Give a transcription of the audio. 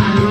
Hallelujah.